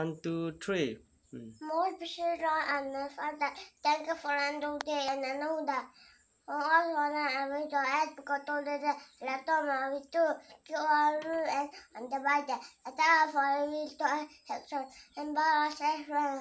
One, two, three. Mm. Most precious Lord and my Father, thank you for another day and another. All honor and we to because to the let them we to to our and the. Let our for we to help and by our